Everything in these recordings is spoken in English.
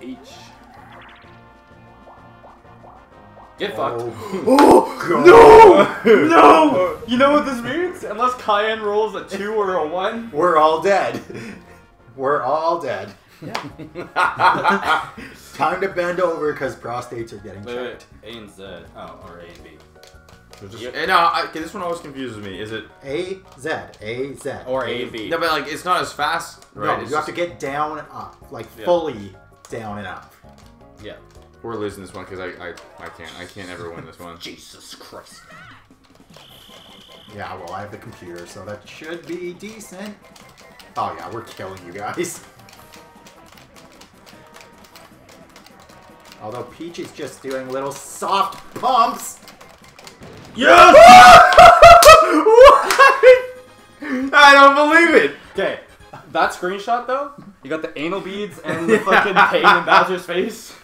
H. Get fucked. Oh, No! No! You know what this means? Unless Cayenne rolls a 2 or a 1. We're all dead. We're all dead. Yeah. Time to bend over because prostates are getting Wait, wait, checked. A and Z. Oh, or A and B. Just, Yep. eh, no, I, okay, this one always confuses me. Is it? A Z A Z Or A and B. No, but like it's not as fast, Right? No, right? you It's have to get down and up, like Yeah. fully down and up. Yeah. We're losing this one because I, I I can't I can't ever win this one. Jesus Christ. Yeah, well, I have the computer, so that should be decent. Oh yeah, we're killing you guys. Although Peach is just doing little soft pumps. Yes! I don't believe it. Okay, that screenshot though, you got the anal beads and the fucking pain in Bowser's face.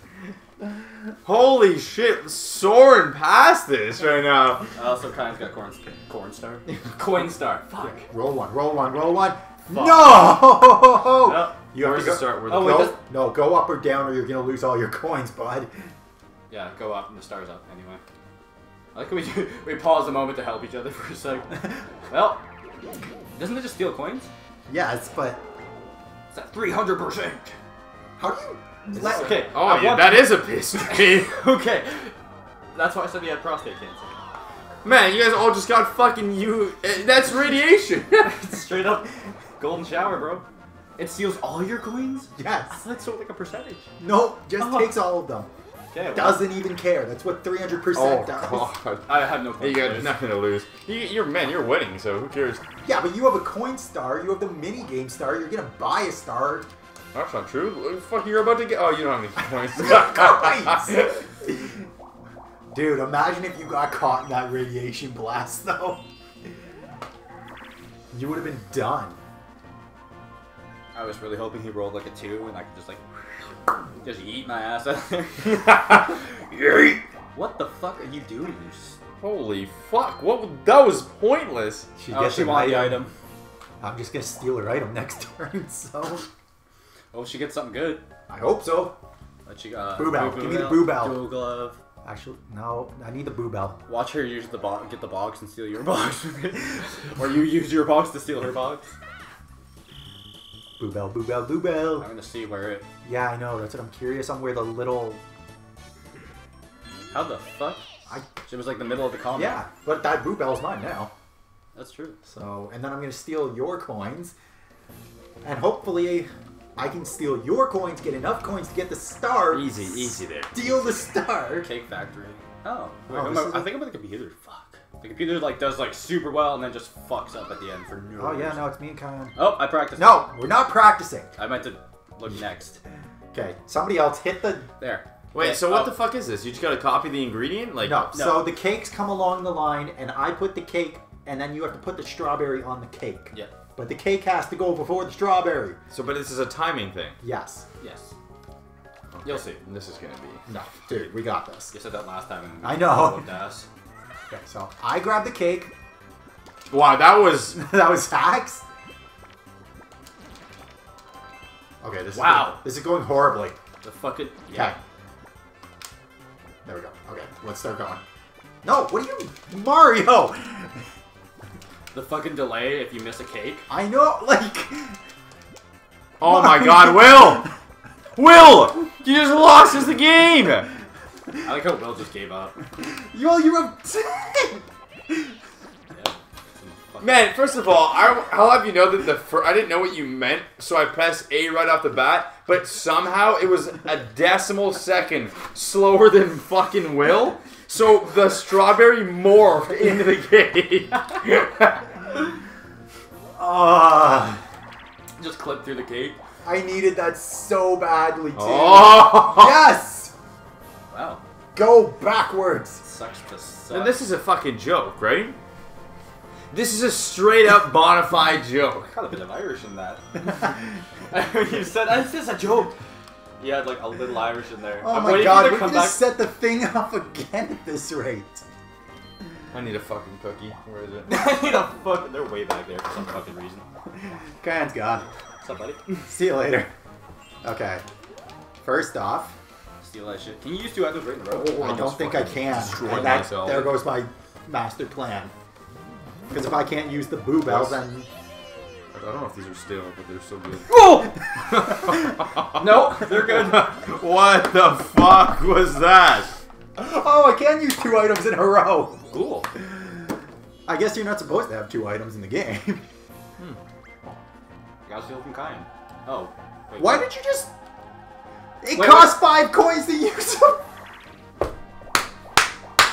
Holy shit, soaring past this right now. Also, Kayan's got corn, corn star. Coin star. Fuck. Roll one, roll one, roll one. No! No. You have Where's to go. start? Where Oh, the wait, no, no, go up or down, or you're gonna lose all your coins, bud. Yeah, go up and the star's up anyway. I like we do, we pause a moment to help each other for a sec. Well, doesn't it just steal coins? Yes, but It's at 300%. how do you let? Okay. Oh I yeah, want- that is a piss stream. Okay. That's why I said he had prostate cancer. Man, you guys all just got fucking you. eh, That's radiation. Straight up golden shower, bro. It steals all your coins? Yes. thought it stole like a percentage. No, just Oh. takes all of them. Okay, Doesn't even care. That's what 300% oh does. god. I have no You got boys. nothing to lose. You, you're man, you're winning, so who cares? Yeah, but you have a coin star, you have the mini game star, you're gonna buy a star. That's not true. What the fuck you're about to get? Oh, you don't have any Coins! Dude, imagine if you got caught in that radiation blast, though. You would have been done. I was really hoping he rolled like a two and I could just like just eat my ass out there. Yeet. what the fuck are you doing? You s- Holy fuck! What? That was pointless. She oh, gets she an wanted the item. I'm just gonna steal her item next turn, so. Oh, she gets something good. I hope so. What she got? Boo bell. Give me the boo bell. Duel Glove. Actually, no, I need the boo bell. Watch her use the box, get the box, and steal your box, or you use your box to steal her box. Boo bell, boo bell, boo bell. I'm gonna see where it. Yeah, I know. That's what I'm curious on where the little. How the fuck? I She was like the middle of the combat. yeah, but that boo bell's mine now. that's true. So, and then I'm gonna steal your coins, and hopefully, I can steal your coins, get enough coins to get the star. Easy, easy there. Steal the star. Cake Factory. Oh, wait, Oh, who am this I, I think I'm with the computer. Fuck. The computer like does like super well and then just fucks up at the end for no Oh yeah, reason. no, it's me and Kyan. Oh, I practiced. No, we're not practicing. I meant to look next. Okay, somebody else hit the. There. Wait, so what oh, the fuck is this? You just gotta copy the ingredient? Like, No, No. so the cakes come along the line, and I put the cake, and then you have to put the strawberry on the cake. Yeah. But the cake has to go before the strawberry. so, but this is a timing thing. Yes. Yes. You'll see. This is gonna be. No, dude, we got this. You said that last time. I know. Okay, so I grab the cake. Wow, that was. that was hacks. Okay, this Wow. is going, this is going horribly. The fucking Okay. yeah. There we go. Okay, let's start going. No, what are you, Mario? The fucking delay if you miss a cake. I know, like. Oh my god, Will! Will! You just lost us the game! I like how Will just gave up. Yo, you're a. Yeah. Man, first of all, I, I'll have you know that the fir- I didn't know what you meant, so I pressed A right off the bat, but somehow it was a decimal second slower than fucking Will, so the strawberry morphed into the cake. Ah. Just clip through the cake. I needed that so badly too. oh! Yes! Wow. Go backwards. Sucks to suck. And this is a fucking joke, right? This is a straight up bona fide joke. got a bit of Irish in that. you said this is a joke. You had like a little Irish in there. Oh I'm my god, for you we to just back. set the thing off again at this rate. I need a fucking cookie. Where is it? I need a fuck. They're way back there for some fucking reason. Kyan's gone. What's up, buddy? See you later. Okay. First off, Steal that shit. Can you use two items right in a row? Oh, I don't think I can. And that, myself. there goes my master plan. Because if I can't use the boo bell, then I don't know if these are stale, but they're so good. Oh! no, they're good. what the fuck was that? oh, I can use two items in a row. Cool. I guess you're not supposed to have two items in the game. Hmm. Gotta steal from Kain. Oh. Wait, Why did you just? It Wait, costs five coins to use them.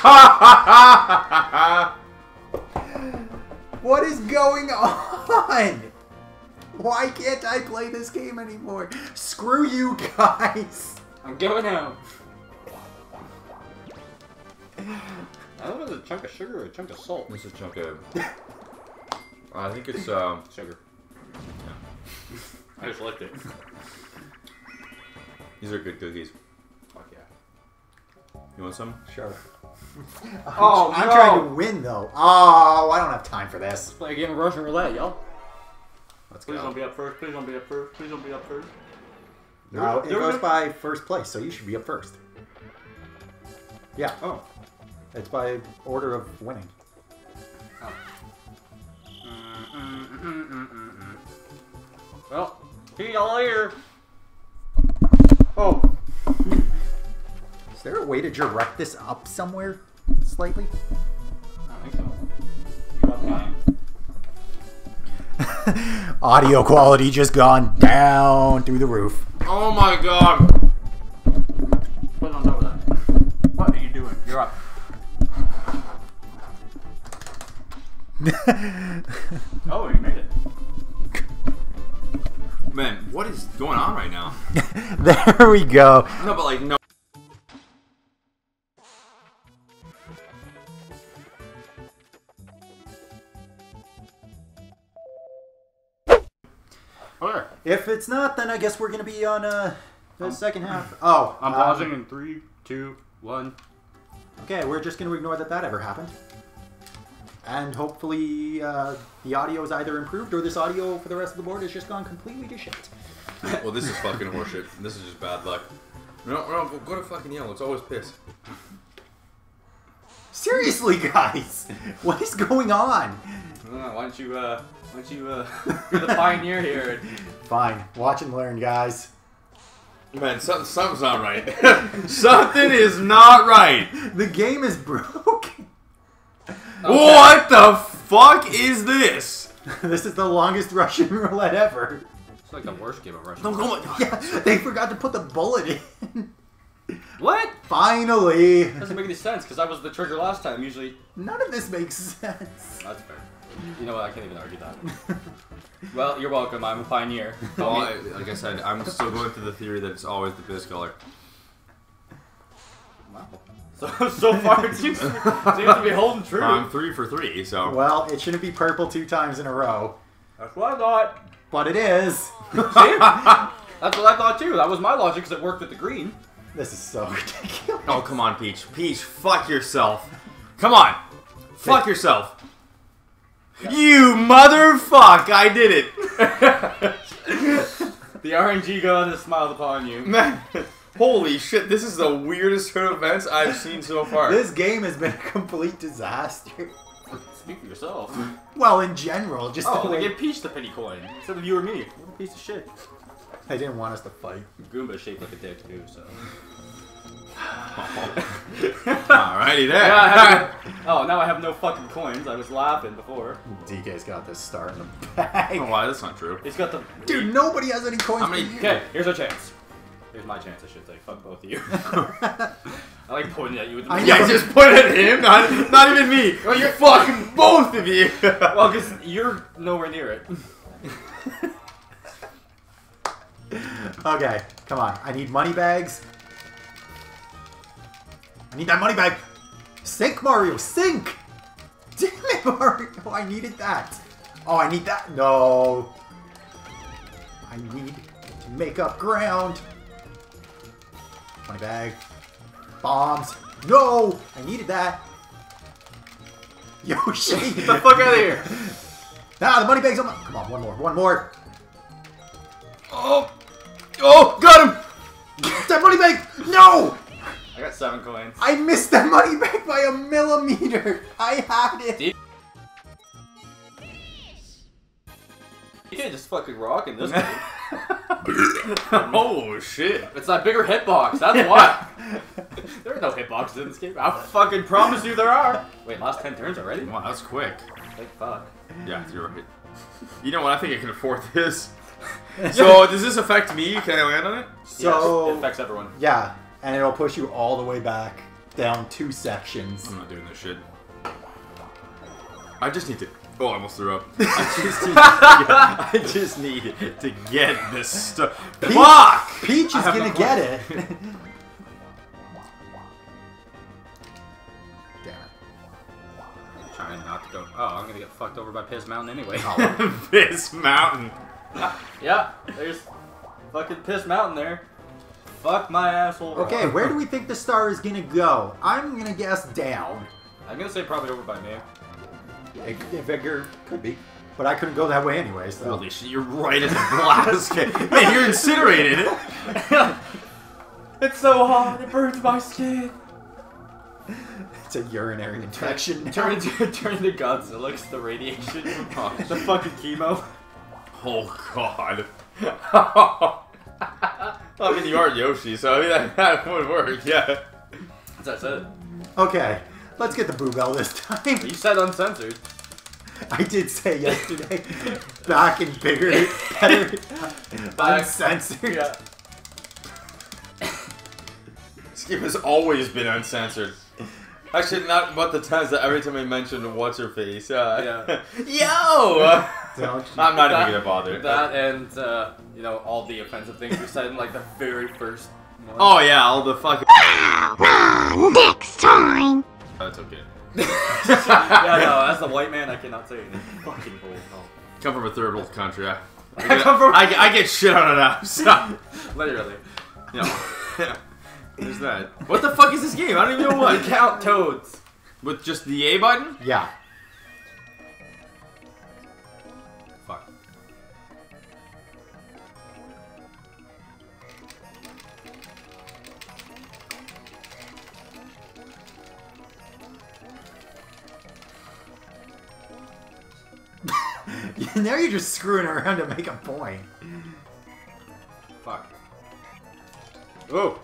What is going on? Why can't I play this game anymore? Screw you guys. I'm going out. I don't know if it's a chunk of sugar or a chunk of salt. This is a chunk of. I think it's um. Sugar. I just liked it. These are good cookies. Fuck yeah. You want some? Sure. Oh, I'm no. trying to win though. Oh, I don't have time for this. Play a game of Russian roulette, y'all. Let's Please go. don't be up first. Please don't be up first. Please don't be up first. No, it goes by first place, so you should be up first. Yeah, Oh. it's by order of winning. Oh. Well, see y'all later. To direct this up somewhere slightly? I think so. You're up nine. Audio quality just gone down through the roof. Oh my god! Put on top of that. What are you doing? You're up. Oh, you made it. Man, what is going on right now? there we go. No, but like, no. It's not, then I guess we're gonna be on uh, the second half. Oh, I'm um, pausing in three, two, one. Okay, we're just gonna ignore that that ever happened. And hopefully uh, the audio is either improved or this audio for the rest of the board has just gone completely to shit. Well, this is fucking horseshit. This is just bad luck. No, no, go, go to fucking yellow. It's always piss. Seriously, guys, what is going on? Uh, why don't you, uh, why don't you, uh, be the pioneer here? and- Fine, watch and learn, guys. Man, something, something's not right. something is not right. The game is broken. What the fuck is this? this is the longest Russian roulette ever. It's like the worst game of Russian. No, come on. Yeah, they forgot to put the bullet in. What? Finally, Doesn't make any sense because I was the trigger last time. Usually, none of this makes sense. that's fair. You know what? I can't even argue that. well, you're welcome. I'm a pioneer. Well, I, like I said, I'm still going through the theory that it's always the piss color. Wow. So so far it seems, seems to be holding true. I'm three for three, so. Well, it shouldn't be purple two times in a row, That's what I thought. but it is. See? That's what I thought too. That was my logic because it worked with the green. This is so ridiculous. Oh, come on, Peach. Peach, fuck yourself. Come on. Fuck yourself. You motherfuck! I did it. The RNG god has smiled upon you. Man, holy shit, this is the weirdest turn of events I've seen so far. This game has been a complete disaster. Speak for yourself. Well, in general, just Oh, the they way gave Peach the penny coin instead of you or me. What a piece of shit. they didn't want us to fight. Goomba shaped like a dick too, so. Alrighty there. Yeah, I have oh, now I have no fucking coins. I was laughing before. DK's got this star in the bag. Oh, why? That's not true. He's got the Dude, nobody has any coins. How many- for you. Okay, here's our chance. Here's my chance, I should say. Fuck both of you. I like pointing at you with the I Yeah, just put it at him, not, not even me. Well, you're fucking both of you. Well, because you're nowhere near it. Okay, come on. I need money bags. I need that money bag. Sink, Mario, sink! Damn it, Mario. I needed that. Oh, I need that. No. I need to make up ground. Money bag. Bombs. No! I needed that. Yoshi! Get the fuck out of here! Ah, the money bag's on my... Come on, one more, one more. oh, oh, got him. That money bag! No! I got seven coins. I missed that money bank by a millimeter. I had it. You can't just fucking rock in this game. oh shit! It's that bigger hitbox, that's why. there are no hitboxes in this game. I fucking promise you there are. Wait, last 10 turns already? Wow, that's quick. Like, fuck. Yeah, you're right. You know what? I think I can afford this. So, does this affect me? Can I land on it? So yes, it affects everyone. yeah, and it'll push you all the way back down two sections. I'm not doing this shit. I just need to. Oh, I almost threw up. I just need. I just need to get this stuff. Fuck! Peach is gonna no get it. Damn it. Trying not to go. Oh, I'm gonna get fucked over by Piss Mountain anyway. Oh, Piss mountain. yeah, there's fucking Piss Mountain there. Fuck my asshole. Okay, where do we think the star is gonna go? I'm gonna guess down. I'm gonna say probably over by me. I I figure could be, but I couldn't go that way anyway. So Holy shit, you're right at the blast. Man, you're incinerated. It's so hot, it burns my skin. it's a urinary infection. Turn into turn into Godzilla 'cause the radiation, the fucking chemo. Oh god. I mean, you are Yoshi, so I mean, that, that would work, yeah. That's it. Okay, let's get the boo bell this time. You said uncensored. I did say yesterday, back and bigger, better, Back. uncensored. Yeah. This game has always been uncensored. Actually, not about the times that every time I mentioned what's her face. Uh, Yo! Don't I'm not That- even gonna bother. That and uh, you know all the offensive things you said in like the very first. One. Oh yeah, all the fucking. Next time. That's okay. yeah, no, as the white man, I cannot say it. Fucking bull. Come from a third world country. I, I, I get, come from- I, get- I get shit on it now. So, Literally. you know, there's that. What the fuck is this game? I don't even know what. You what. count toads. With just the A button? Yeah. now you're just screwing around to make a point. Fuck. Oh.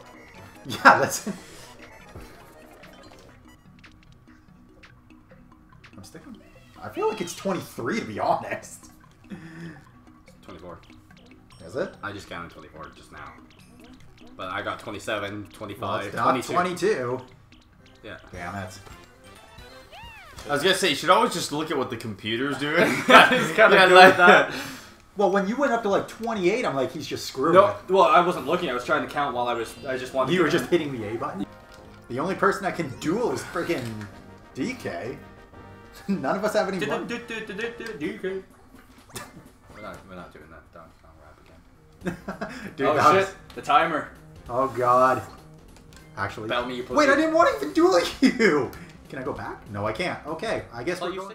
Yeah, that's. I'm sticking. I feel like it's 23 to be honest. 24. Is it? I just counted 24 just now. But I got 27, 25, Well, it's not 22. 22. Yeah. Damn it. I was gonna say, you should always just look at what the computer's doing. Kinda Yeah, good like that. Well, when you went up to like 28, I'm like, he's just screwing. No, well, I wasn't looking. I was trying to count while I was. I just wanted. You were just hitting the A button. The only person that can duel is freaking DK. None of us have any. DK. We're not. We're not doing that. Don't, don't rap again. Dude, oh was- shit! The timer. Oh god. Actually. Tell me you pussy. Wait, I didn't want to even duel you. Can I go back? No, I can't. Okay, I guess Well, we're going.